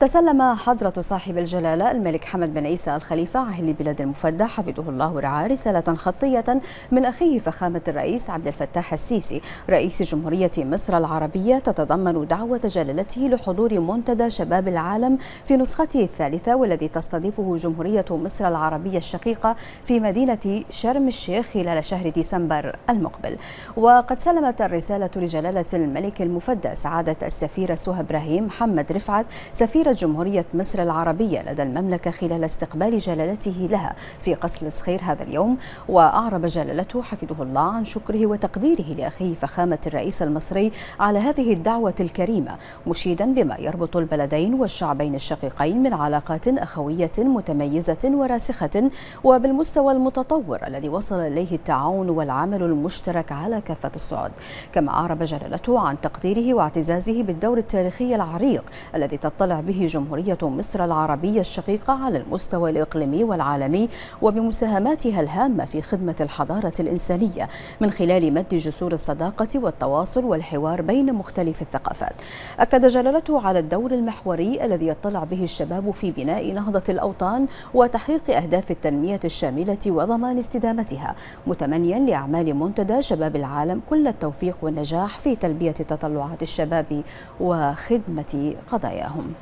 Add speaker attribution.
Speaker 1: تسلم حضرة صاحب الجلالة الملك حمد بن عيسى الخليفة عهل بلاد المفدى حفظه الله ورعاه رسالة خطية من أخيه فخامة الرئيس عبد الفتاح السيسي. رئيس جمهورية مصر العربية تتضمن دعوة جلالته لحضور منتدى شباب العالم في نسخته الثالثة والذي تستضيفه جمهورية مصر العربية الشقيقة في مدينة شرم الشيخ خلال شهر ديسمبر المقبل. وقد سلمت الرسالة لجلالة الملك المفدى سعادة السفيرة سهى إبراهيم محمد رفعت سفير جمهورية مصر العربية لدى المملكة خلال استقبال جلالته لها في قصر الصخير هذا اليوم. وأعرب جلالته حفظه الله عن شكره وتقديره لأخيه فخامة الرئيس المصري على هذه الدعوة الكريمة مشيدا بما يربط البلدين والشعبين الشقيقين من علاقات أخوية متميزة وراسخة وبالمستوى المتطور الذي وصل إليه التعاون والعمل المشترك على كافة الصعد. كما أعرب جلالته عن تقديره واعتزازه بالدور التاريخي العريق الذي تطلع به جمهورية مصر العربية الشقيقة على المستوى الإقليمي والعالمي وبمساهماتها الهامة في خدمة الحضارة الإنسانية من خلال مد جسور الصداقة والتواصل والحوار بين مختلف الثقافات. أكد جلالته على الدور المحوري الذي يطلع به الشباب في بناء نهضة الأوطان وتحقيق أهداف التنمية الشاملة وضمان استدامتها متمنيا لأعمال منتدى شباب العالم كل التوفيق والنجاح في تلبية تطلعات الشباب وخدمة قضاياهم.